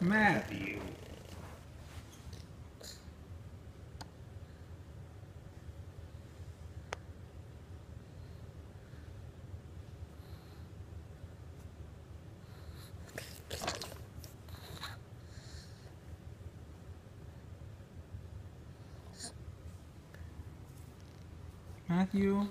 Matthew. Matthew.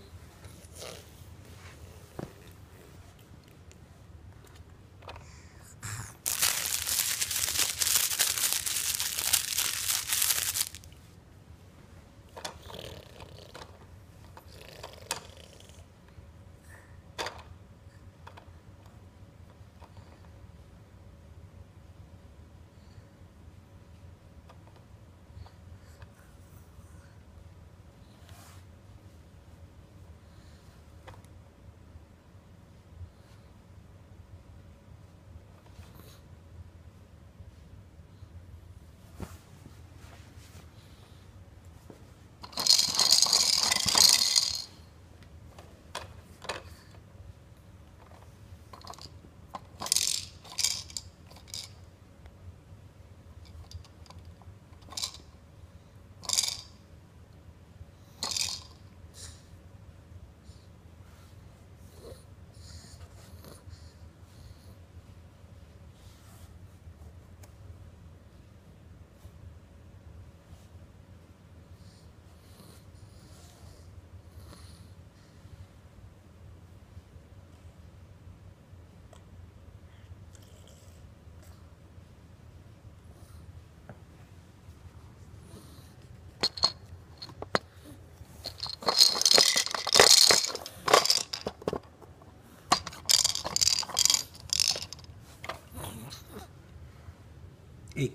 Hey.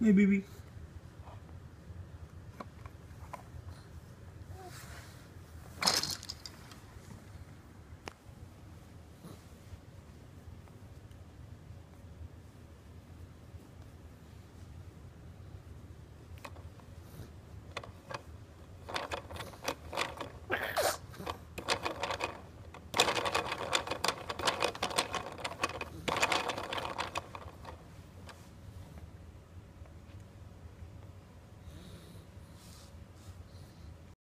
Hey, baby.